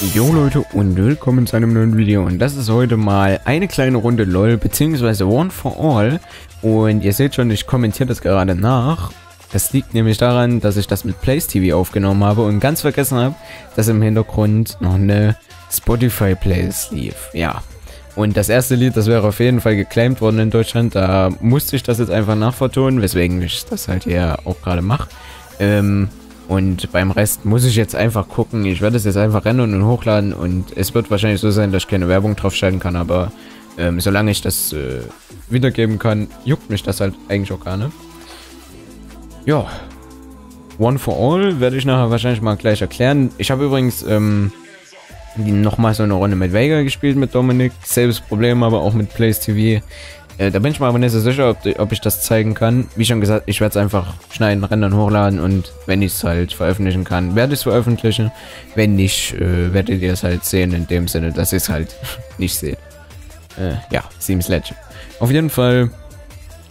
Jo Leute und willkommen zu einem neuen Video und das ist heute mal eine kleine Runde LOL beziehungsweise One for All und ihr seht schon, ich kommentiere das gerade nach. Das liegt nämlich daran, dass ich das mit Place TV aufgenommen habe und ganz vergessen habe, dass im Hintergrund noch eine Spotify Playlist lief. Ja. Und das erste Lied, das wäre auf jeden Fall geclaimed worden in Deutschland, da musste ich das jetzt einfach nachvertonen, weswegen ich das halt hier auch gerade mache. Ähm, und beim Rest muss ich jetzt einfach gucken. Ich werde es jetzt einfach rennen und hochladen. Und es wird wahrscheinlich so sein, dass ich keine Werbung draufstellen kann. Aber ähm, solange ich das äh, wiedergeben kann, juckt mich das halt eigentlich auch gar nicht. Ja. One for All werde ich nachher wahrscheinlich mal gleich erklären. Ich habe übrigens ähm, nochmal so eine Runde mit Vega gespielt mit Dominik. Selbes Problem, aber auch mit Place TV. Äh, da bin ich mir aber nicht so sicher, ob, ob, ich das zeigen kann. Wie schon gesagt, ich werde es einfach schneiden, rendern, hochladen und wenn ich es halt veröffentlichen kann, werde ich es veröffentlichen. Wenn nicht, äh, werdet ihr es halt sehen, in dem Sinne, dass ihr es halt nicht seht. Äh, ja, Seems Legend. Auf jeden Fall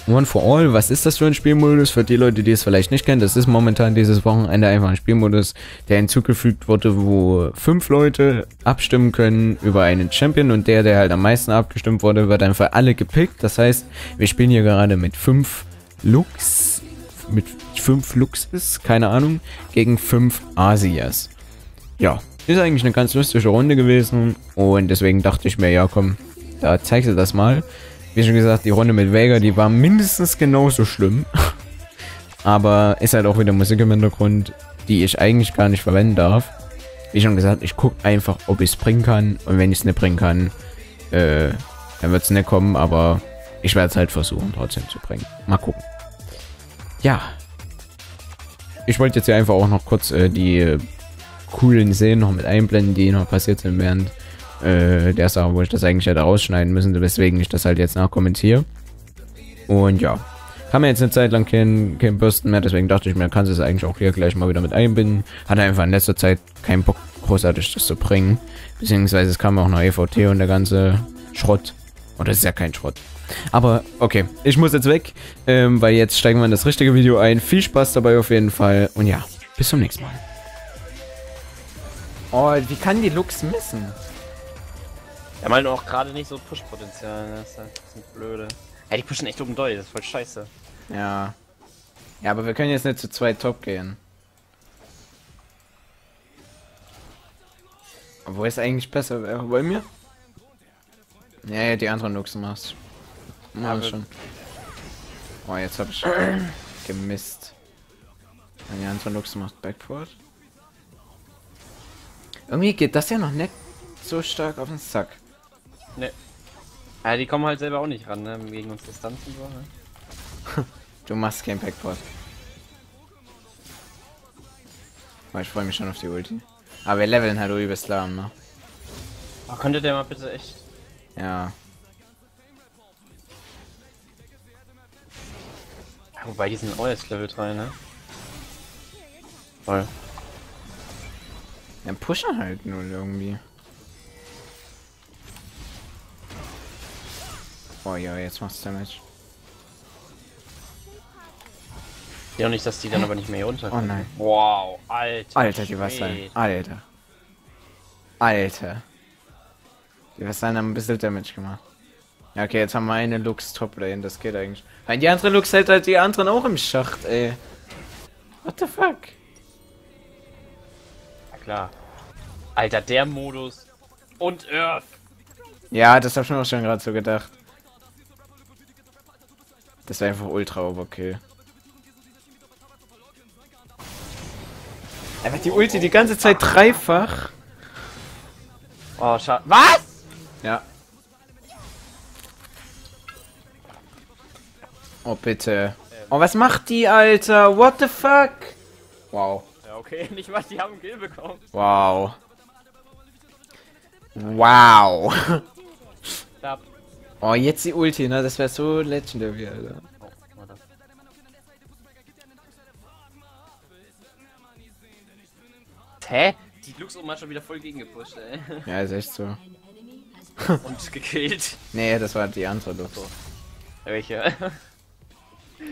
One for All, was ist das für ein Spielmodus? Für die Leute, die es vielleicht nicht kennen, das ist momentan dieses Wochenende einfach ein Spielmodus, der hinzugefügt wurde, wo fünf Leute abstimmen können über einen Champion und der, der halt am meisten abgestimmt wurde, wird einfach alle gepickt. Das heißt, wir spielen hier gerade mit fünf Lux, mit fünf Luxes, keine Ahnung, gegen fünf Asias. Ja, ist eigentlich eine ganz lustige Runde gewesen und deswegen dachte ich mir, ja komm, da zeigst du das mal. Wie schon gesagt, die Runde mit Vega, die war mindestens genauso schlimm. Aber ist halt auch wieder Musik im Hintergrund, die ich eigentlich gar nicht verwenden darf. Wie schon gesagt, ich gucke einfach, ob ich es bringen kann. Und wenn ich es nicht bringen kann, äh, dann wird es nicht kommen. Aber ich werde es halt versuchen, trotzdem zu bringen. Mal gucken. Ja. Ich wollte jetzt hier einfach auch noch kurz äh, die äh, coolen Szenen noch mit einblenden, die noch passiert sind während äh, der Sache, wo ich das eigentlich hätte rausschneiden müssen, weswegen ich das halt jetzt nachkommentiere. Und ja, kann man jetzt eine Zeit lang kein, kein Bürsten mehr, deswegen dachte ich mir, kann es eigentlich auch hier gleich mal wieder mit einbinden. Hatte einfach in letzter Zeit keinen Bock, großartig das zu bringen. Beziehungsweise es kam auch noch EVT und der ganze Schrott. Und das ist ja kein Schrott. Aber okay, ich muss jetzt weg, ähm, weil jetzt steigen wir in das richtige Video ein. Viel Spaß dabei auf jeden Fall. Und ja, bis zum nächsten Mal. Oh, wie kann die Lux missen? Ja, mal auch gerade nicht so Push-Potenzial, ne? Das ist halt ein bisschen blöde. Ja, die pushen echt oben doll, das ist voll scheiße. Ja. Ja, aber wir können jetzt nicht zu zweit top gehen. Wo ist eigentlich besser wäre? Bei mir? Ja, ja, die anderen Luxen machst. Mach ja, schon. Oh, jetzt hab ich gemisst. Die anderen Luxen macht Backboard. Irgendwie geht das ja noch nicht so stark auf den Sack. Ne. Ja, die kommen halt selber auch nicht ran, ne? Gegen uns Distanzen so, ne? du machst kein Packpot. Oh, ich freue mich schon auf die Ulti. Aber wir leveln halt übelst lahm, ne? Oh, könnte der mal bitte echt. Ja. ja wobei die sind auch jetzt Level 3, ne? Voll. Ja, pushen halt nur irgendwie. Oh ja, jetzt machst du Damage. Ja, nicht, dass die dann aber nicht mehr hier unter. Oh nein. Wow, Alter. Alter, die Wasser. Alter. Alter. Die Wasser haben ein bisschen Damage gemacht. Ja, okay, jetzt haben wir eine Lux Top Lane, das geht eigentlich. Weil die andere Lux hält halt die anderen auch im Schacht, ey. What the fuck? Ja klar. Alter, der Modus. Und Earth. Ja, das hab ich mir auch schon gerade so gedacht. Das wäre einfach ultra overkill. Einfach die Ulti die ganze Zeit dreifach. Oh, schade. Was? Ja. Oh, bitte. Oh, was macht die, Alter? What the fuck? Wow. Ja, okay, nicht was, die haben einen Kill bekommen. Wow. Wow. Stop. Oh, jetzt die Ulti, ne? Das wäre so legendary, Alter. Hä? Die Lux oben hat schon wieder voll gegengepusht, ey. Ja, ist echt so. Und gekillt. Nee, das war die andere Lux. So. Welche?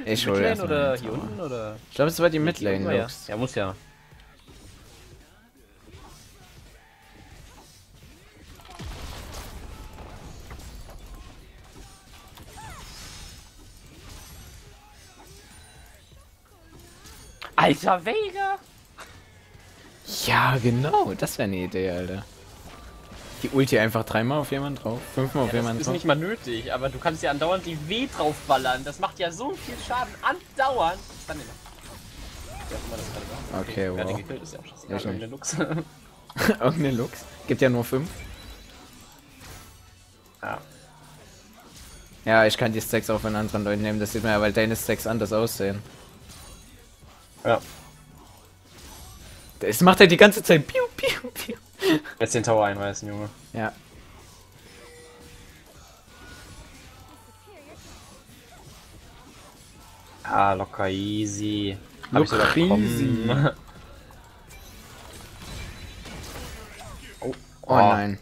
Ich hole erst oder hier unten oder? Ich glaube, es war die Midlane Lux. Ja. ja, muss ja. Alter, Vega! Ja, genau. Das wäre eine Idee, Alter. Die Ulti einfach dreimal auf jemanden drauf, fünfmal auf Ja, das jemanden ist drauf. nicht mal nötig, aber du kannst ja andauernd die W draufballern. Das macht ja so viel Schaden. Andauernd. Dann immer. Ja, das. Okay, Wer den wow. gekillt, ist ja scheißegal. Irgendeine Lux. Irgendein Lux. Gibt ja nur fünf. ja. Ja, ich kann die Stacks auch von anderen Leuten nehmen. Das sieht man ja, weil deine Stacks anders aussehen. Ja. Das macht er die ganze Zeit. Piu, piu, piu. Jetzt den Tower einreißen, Junge. Ja. Ah, locker easy. Hab Locker easy. oh, Oh, nein.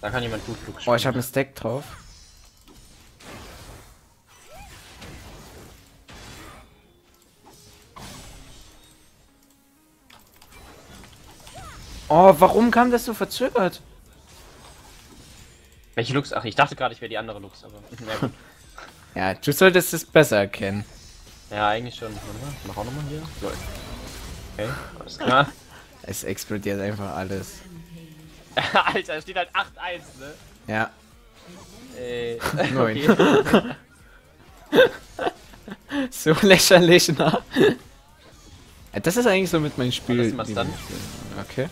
Da kann jemand gut Flug Oh, ich habe einen Stack drauf. Oh, warum kam das so verzögert? Welche Lux? Ach, ich dachte gerade, ich wäre die andere Lux, aber. Ja, du solltest es besser erkennen. ja eigentlich schon. Ich mach auch nochmal hier. Lol. Okay, alles klar. Es explodiert einfach alles. Alter, da steht halt 8-1, ne? Ja, Äh, Neun. okay. so lächerlich, ne? Das ist eigentlich so mit meinem Spiel. das die- Stun. Okay.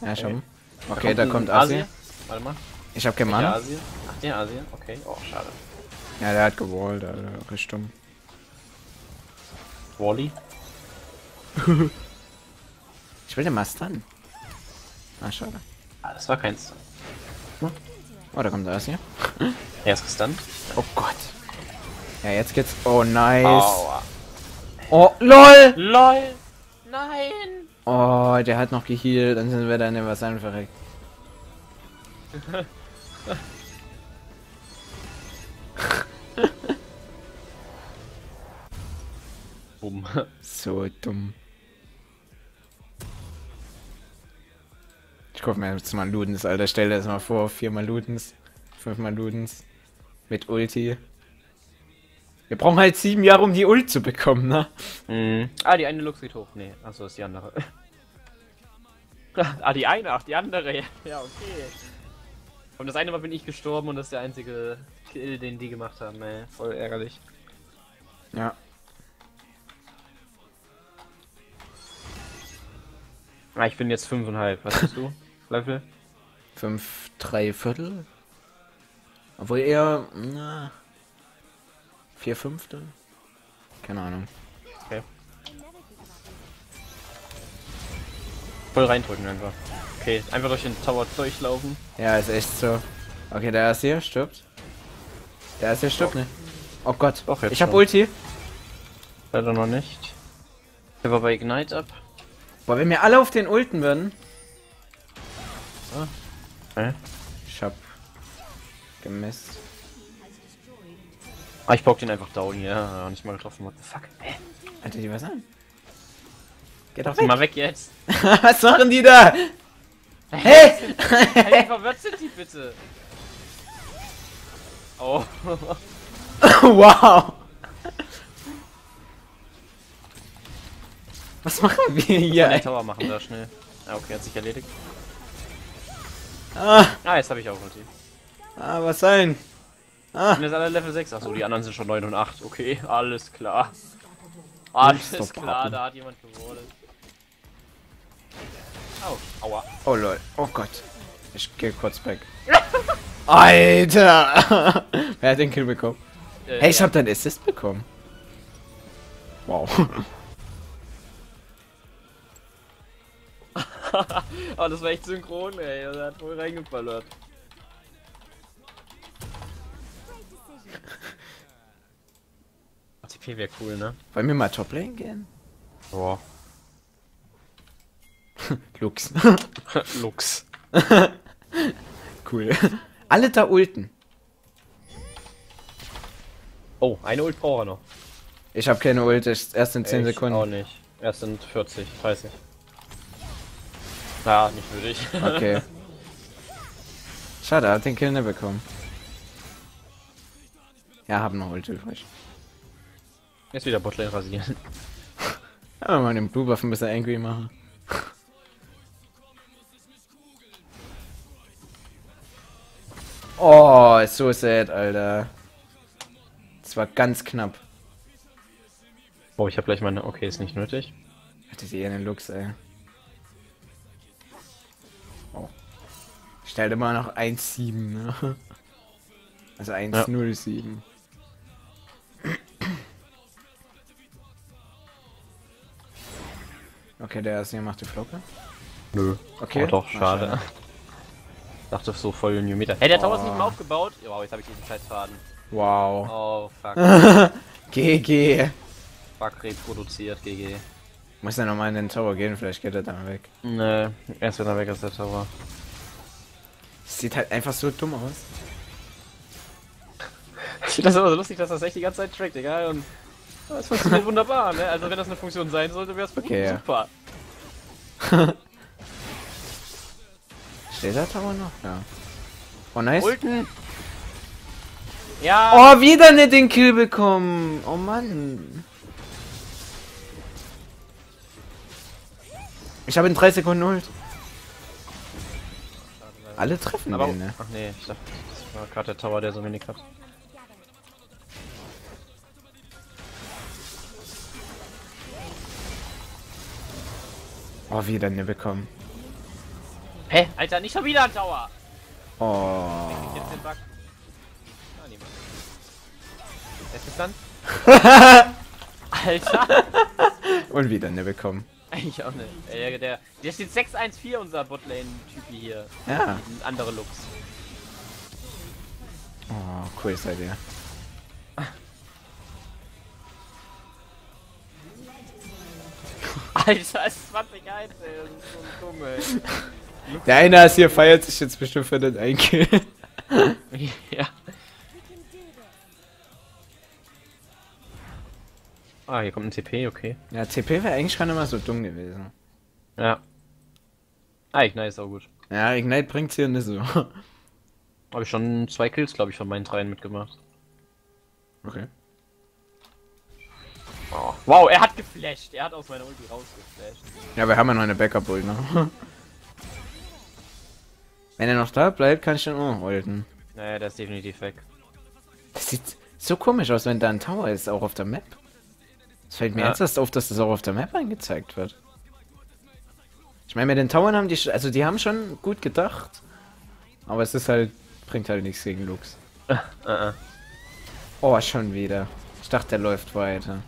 Ja, schon. Da Okay, da ein kommt Asi. Warte mal. Ich hab Der gemacht. Asi. Ach, der Asi. Okay. Oh, schade. Ja, der hat gewollt, Alter. Richtung. Wally. Ich will den mal stunnen. Ah, schade. Ah, das war keins. Oh, da kommt Asi. Er ist gestunt. Oh Gott. Ja, jetzt geht's. Oh, nice. Aua. Oh, lol. LOL! Nein! Oh, der hat noch geheilt. Dann sind wir dann in was verreckt. Bumm. So dumm. Ich kaufe mir jetzt mal Ludens, Alter. Stell dir das mal vor. Viermal Ludens. Fünfmal Ludens. Mit Ulti. Wir brauchen halt sieben Jahre, um die Ult zu bekommen, ne? Mhm. Ah, die eine Lux geht hoch. Nee, achso, ist die andere. ah, die eine, ach, die andere. Ja, ja, okay. Und das eine Mal bin ich gestorben und das ist der einzige Kill, den die gemacht haben, ey. Voll ärgerlich. Ja. Ah, ich bin jetzt fünfeinhalb. Was bist du? Level? Fünf, drei Viertel? Obwohl eher. Na, vier Fünftel? Keine Ahnung. Okay. Voll reindrücken einfach. Okay, einfach durch den Tower durchlaufen. Ja, ist echt so. Okay, der ist hier, stirbt. Der ist hier, stirbt ne? Oh Gott. Doch, jetzt ich hab schon. Ulti. Leider noch nicht. Der war bei Ignite ab. Boah, wenn wir alle auf den Ulten würden. Okay. Ich hab gemisst. Ah, ich bock den einfach down hier. Ja, nicht mal getroffen. What the fuck? Hä? Alter, die was an? Geh doch weg. mal weg jetzt. was machen die da? Hey! Hey, verwirrt sind die bitte? Oh. wow! Was machen wir hier? Ey? Tower machen da schnell. Ah, okay, hat sich erledigt. Ah, Ah, jetzt habe ich auch Ulti. ah, was sein? Ah, Sind jetzt alle Level 6. Achso, die anderen sind schon 9 und 8. Okay, alles klar. Alles Stop klar, warten. da hat jemand gewonnen. Oh, aua. oh lol. Oh Gott. Ich geh kurz weg. Alter! Wer hat den Kill bekommen? Äh, Hey, ich ja. hab deinen Assist bekommen. Wow. oh, das war echt synchron, ey. Er hat voll reingefallert. TP wäre cool, ne? Wollen wir mal Toplane gehen? Boah. Lux. Lux. cool. Alle da ulten. Oh, eine Ult braucht er noch. Ich habe keine Ult, erst in 10 Ich Sekunden. Auch nicht. Erst sind 40, 30. Ja, nicht würdig. Okay. Schade, hat den Kill nicht bekommen. Ja, haben noch Ult übrig. Jetzt wieder Botlane rasieren. Ja, mal den Blue Buff ein bisschen angry machen. Oh, ist so sad, Alter. Das war ganz knapp. Oh, ich habe gleich meine. Okay, ist nicht nötig. Hatte sie einen Lux, ey. Oh. Stellt immer noch 1,7, ne? Also 1,07. Okay, der erste hier macht die Flocke. Nö. Okay. Oh, doch, schade. Dachte so voll New Meter. Hey, der Tower ist nicht mehr aufgebaut. Wow, jetzt habe ich diesen Scheißfaden. Wow. Oh, fuck. GG. fuck, reproduziert, GG. Muss ja nochmal in den Tower gehen, vielleicht geht er dann weg. Nö, erst wenn er weg ist, der Tower. Sieht halt einfach so dumm aus. Ich finde das immer so lustig, dass das echt die ganze Zeit trackt, egal. Und das funktioniert wunderbar, ne? Also wenn das eine Funktion sein sollte, wäre es Okay, ja. super. Steht der Tower noch? Ja. Oh, nice. Ulten! Ja! Oh, wieder nicht den Kill bekommen. Oh Mann. Ich habe in drei Sekunden Ult. Alle treffen aber, den, ne? ach nee, ich dachte, das war gerade der Tower, der so wenig hat. Oh, wieder ne bekommen. Hä? Alter, nicht schon wieder ein Tower! Oh. Jetzt den Bug. Ah, ist dann. Alter! Und wieder ne bekommen. Eigentlich auch nicht. Ey, der, der, der steht 614, unser Botlane-Typi hier. Ja. Andere Lux. Oh, cool seid ihr. Alter, es ist 20 1, ey. Das ist so dumm, ey. Der eine ist hier feiert sich jetzt bestimmt für den einen Kill. ja. Ah, hier kommt ein TP, okay. Ja, TP wäre eigentlich schon immer so dumm gewesen. Ja. Ah, Ignite ist auch gut. Ja, Ignite bringt's hier nicht so. Habe ich schon zwei Kills, glaube ich, von meinen dreien mitgemacht. Okay. Oh. Wow, er hat geflasht. Er hat aus meiner Ulti rausgeflasht. Ja, wir haben ja noch eine Backup-Ult, ne? Wenn er noch da bleibt, kann ich den auch ulten. Naja, der ist definitiv weg. Das sieht so komisch aus, wenn da ein Tower ist, auch auf der Map. Es fällt mir Ja. ernsthaft auf, dass das auch auf der Map angezeigt wird. Ich meine, mit den Towern haben die, also die haben schon gut gedacht. Aber es ist halt, bringt halt nichts gegen Lux. Äh, äh. Oh, schon wieder. Ich dachte, der läuft weiter.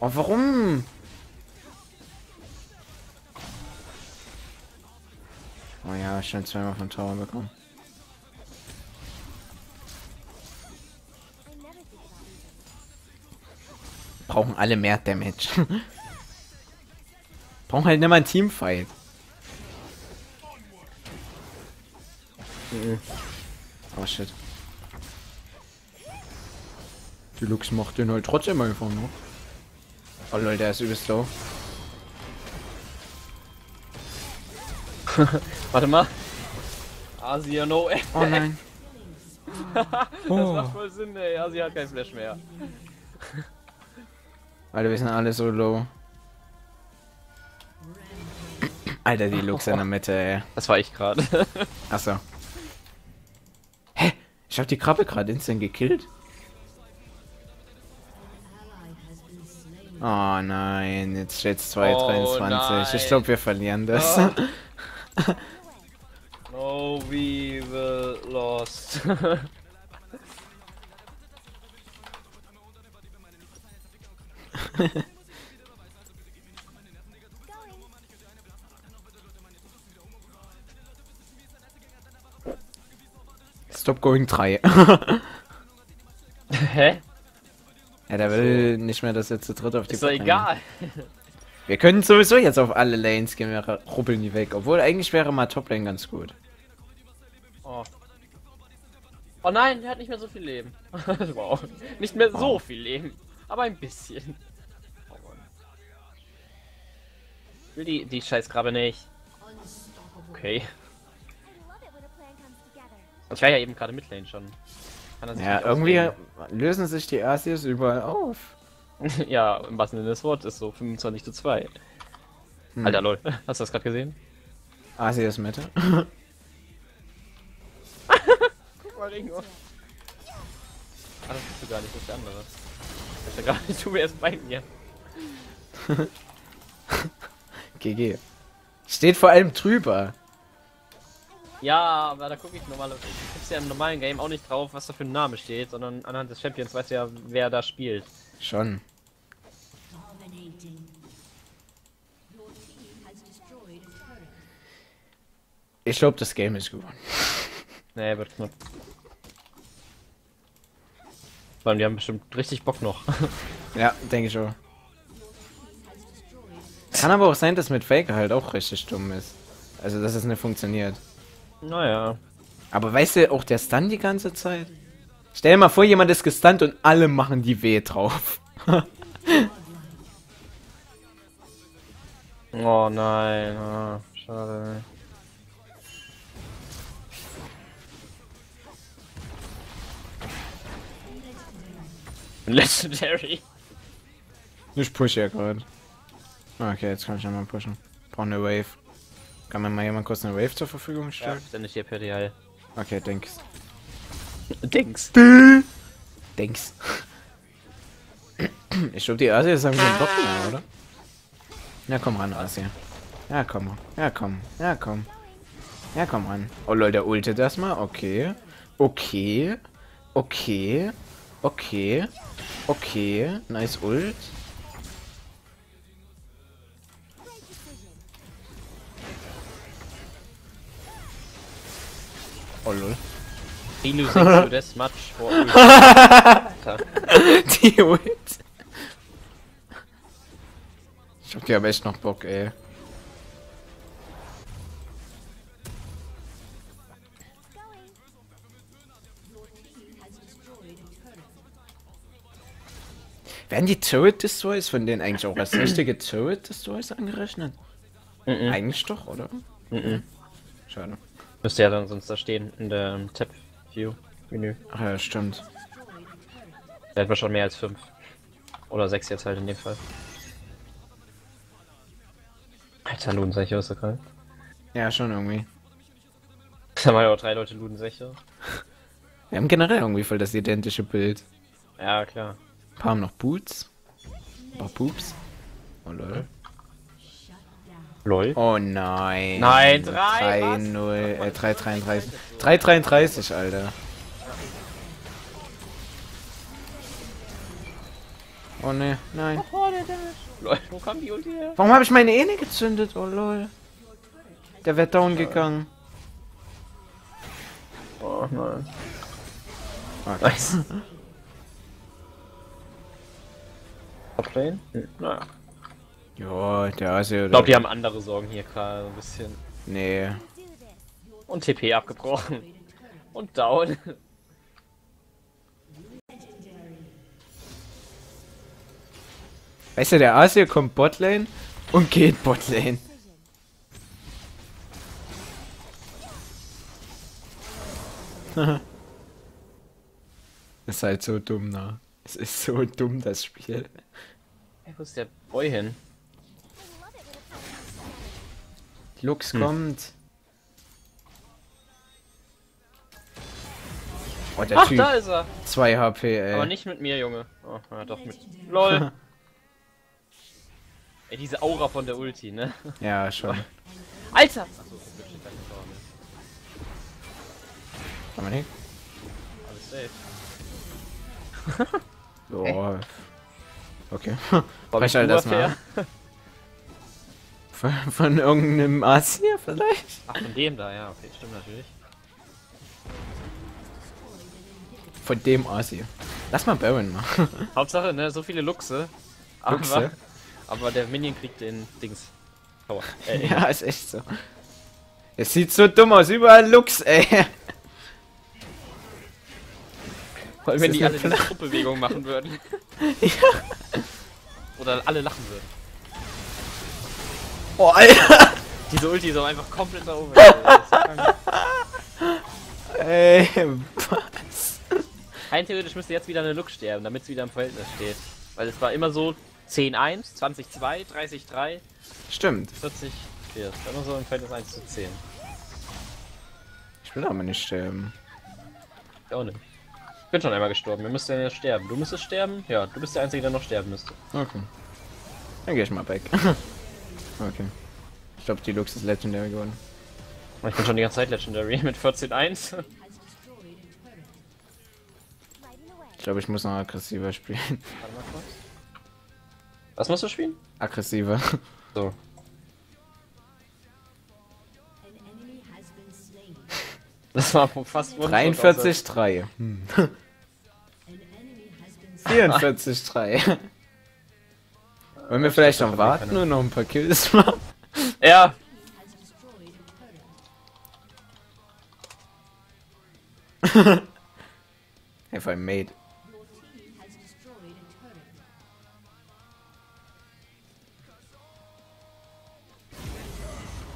Oh, warum? Oh ja, schon zweimal von Tower bekommen. Brauchen alle mehr Damage. Brauchen halt nicht mal ein Teamfight. Oh shit. Die Lux macht den halt trotzdem einfach noch. Oh lol, der ist übelst low. Warte mal. Asia, no. ey. Oh nein. Das Oh. macht voll Sinn, ey. Asia hat kein Flash mehr. Alter, wir sind alle so low. Alter, die Lux in der Mitte, ey. Das war ich gerade. Achso. Hä? Ich hab die Krabbe gerade instant gekillt. Oh nein, jetzt steht's 2,23. nein. ich glaube, wir verlieren das. Oh. no, we will lost. Stop going 3. Hä? Ja, der will nicht mehr das letzte Dritt auf die Ist doch egal. Wir können sowieso jetzt auf alle Lanes gehen, wir ruppeln die weg. Obwohl eigentlich wäre mal Toplane ganz gut. Oh. oh nein, der hat nicht mehr so viel Leben. wow. Nicht mehr so viel Leben. Aber ein bisschen. Ich will die, die Scheißgrabe nicht. Okay. Ich war ja eben gerade Midlane schon. Kann er sich Ja, nicht irgendwie ausreden. lösen sich die Asias überall auf. ja, im wahrsten Sinne des Wortes ist so 25 zu 2. Hm. Alter, lol. Hast du das gerade gesehen? Asi ist Mitte. Guck mal, Ingo. Ah, das bist du gar nicht, das ist der andere. Das ist ja gar nicht, du wärst bei mir. GG. Steht vor allem drüber. Ja, aber da gucke ich normalerweise. Du guckst ja im normalen Game auch nicht drauf, was da für ein Name steht, sondern anhand des Champions weißt du ja, wer da spielt. Schon. Ich glaube, das Game ist gewonnen. Nee, wird knapp. Vor allem, die haben bestimmt richtig Bock noch. Ja, denke ich auch. Kann aber auch sein, dass mit Faker halt auch richtig dumm ist. Also, dass es nicht funktioniert. Naja. Aber weißt du, auch der Stun die ganze Zeit? Stell dir mal vor, jemand ist gestunt und alle machen die weh drauf. Oh nein. Ah, schade. Legendary. Ich push ja gerade. Okay, jetzt kann ich ja mal pushen. Brauche eine Wave. Kann mir mal jemand kurz eine Wave zur Verfügung Ja, stellen? dann ist hier Perial. Okay, denkst. Dings. Denkst. Ich glaube, die Asia ist ein bisschen Bock mehr, oder? Ja, komm ran, Asia. Ja, komm. Ja, komm. Ja, komm. Ja, komm ran. Oh, Leute, der ultet erstmal. Okay. Okay. Okay. Okay. Okay. Nice Ult. Oh, lol. Losing to this much for. Die Ult. Ich hab die aber echt noch Bock, ey. Werden die Turret Destroys von denen eigentlich auch als richtige Turret Destroys angerechnet? Mhm. Eigentlich doch, oder? Mhm. Schade. Müsste ja dann sonst da stehen in der ähm, Tab View Menü. Ach ja, stimmt. Da hätten wir schon mehr als fünf. Oder sechs jetzt halt in dem Fall. Alter, Ludensecher ist so geil. Ja, schon irgendwie. Da waren ja auch drei Leute Ludensecher. Wir haben generell irgendwie voll das identische Bild. Ja, klar. Ein paar haben noch Boots. Ein paar Poops. Oh lol. LOL. Oh nein. Nein, drei, was? 3-0, äh, 3-33. 3-33, Alter. Oh ne, nein. LOL, wo kam die Ulti her? Warum habe ich meine Ene gezündet? Oh lol. Der wäre down gegangen. Oh nein. Okay. Nice. Toplane? Hm. Naja. Ja, der ja. Ich glaube, die haben andere Sorgen hier gerade ein bisschen. Nee. Und TP abgebrochen. Und down. Weißt du, der Asia kommt Botlane und geht Botlane. ist halt so dumm, ne? Es ist so dumm, das Spiel. Hey, wo ist der Boy hin? Lux Hm. kommt. Oh, der Ach, Typ. da ist er. 2 HP, ey. Aber nicht mit mir, Junge. Oh, ja, doch mit. LOL. Ey, diese Aura von der Ulti, ne? Ja, schon. Alter! Achso, das wird nicht Kann man nicht? Alles safe. Boah. Okay. War Frech halt erstmal. Von, von irgendeinem Asia vielleicht? Ach, von dem da, ja, okay, stimmt natürlich. Von dem Asia. Lass mal Baron machen. Hauptsache, ne, so viele Luchse. Aber, Luchse? aber der Minion kriegt den Dings. Power. Äh, ja, ist echt so. Es sieht so dumm aus, überall Lux, ey. Vor allem, wenn die alle eine diese Truppbewegung machen würden. Oder alle lachen würden. Oh, Alter. Diese Ulti ist auch einfach komplett da oben. Ey, was? Rein theoretisch müsste jetzt wieder eine Lux sterben, damit es wieder im Verhältnis steht. Weil es war immer so 10-1, 20-2, 30-3, Stimmt. 40 4. Immer so im Verhältnis 1 zu 10. Ich will aber nicht sterben. Ich auch nicht. Ich bin schon einmal gestorben. Wir müssten ja sterben. Du müsstest sterben? Ja, du bist der Einzige, der noch sterben müsste. Okay. Dann geh ich mal weg. Okay. Ich glaube, die Lux ist Legendary geworden. Ich bin schon die ganze Zeit Legendary mit 14-1. Ich glaube, ich muss noch aggressiver spielen. Warte mal kurz. Was musst du spielen? Aggressiver. So. Das war fast 43-3. Hm. 44-3. Wollen wir vielleicht noch warten und noch ein paar Kills machen? Ja. If I made.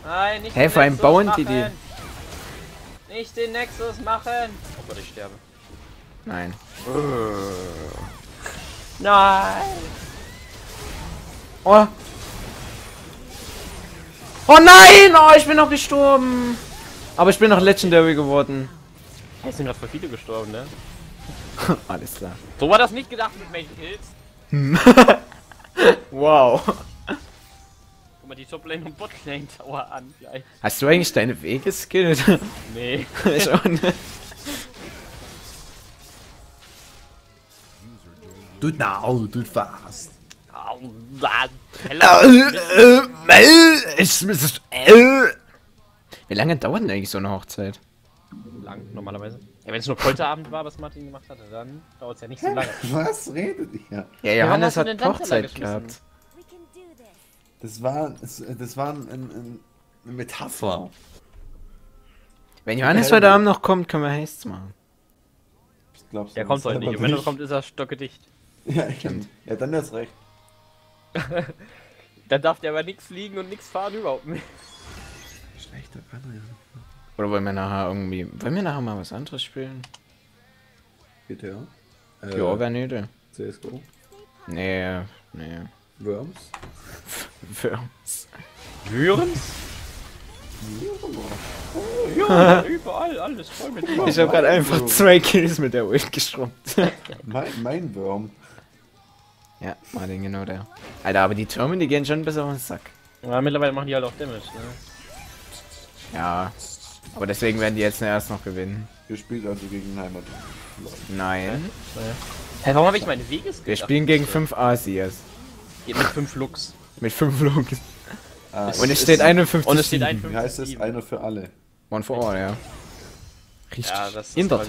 Nein, nicht Hey, den vor allem Nexus bauen machen. die die- Nicht den Nexus machen. Oh Gott, ich sterbe. Nein. Nein. Oh. Oh nein! Oh, ich bin noch gestorben. Aber ich bin noch Legendary geworden. Es sind gerade voll viele gestorben, ne? Alles klar. So war das nicht gedacht mit Main Kills. Wow. Guck mal die Toplane und Botlane Tower an gleich. Hast du eigentlich deine Wege geskillt? Nee. ich auch nicht. It now, do it fast. Wie lange dauert denn eigentlich so eine Hochzeit? Lang, normalerweise. Ja, wenn es nur Polterabend war, was Martin gemacht hatte, dann dauert es ja nicht so lange. Was redet ihr? Ja, Johannes du hat Hochzeit gehabt. Das war, das, war ein, ein, eine Metapher. Wenn Johannes heute Abend noch kommt, können wir Hastes machen. Ich glaub's Der kommt heute nicht. Und wenn er kommt, ist er stockedicht. Ja, stimmt. Ja, dann ist recht. Dann darf der aber nichts fliegen und nichts fahren überhaupt mehr. Schlechter er ja. Oder wollen wir nachher irgendwie. Wollen wir nachher mal was anderes spielen? GTA. Äh, Ja, wer nicht. CSGO. Nee, nee. Worms. Für Würens? Ja, überall, alles voll mit Ich habe gerade einfach zwei Kills mit der Ult geschrubbt. Mein, mein Worm. Ja, Martin, genau der. Alter, aber die Türme, die gehen schon besser auf den Sack. Ja, mittlerweile machen die halt auch Damage, ne? Ja. Aber deswegen werden die jetzt erst noch gewinnen. Ihr spielt also gegen Heimat. Nein. Hä, warum habe ich meine Wege Wir spielen gegen 5 Asias. Mit 5 Lux. Mit 5 Logis. Ah, Und es steht 51. Und es steht ein Wie heißt es? 5 Einer für alle. One for all, ja. Richtig. Ja, das ist In der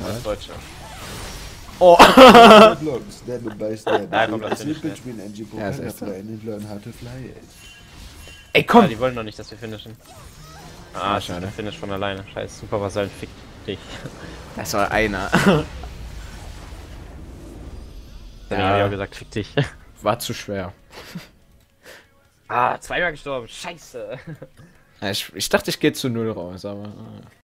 Deutsche. Vlogs, step by step. Ja, komm, das Sleep finde ich between NG Ja, ist Poker so. Play and learn how to fly it. Ey, Ja, komm! die wollen noch nicht, dass wir finishen. Ah, schade. schade. Finish von alleine. Scheiß Super Vasallen fick dich. Das war einer. Dann Ja. habe ich auch gesagt, fick dich. War zu schwer. Ah, zweimal gestorben. Scheiße. Ja, Ich, ich dachte, ich gehe zu null raus, aber. äh,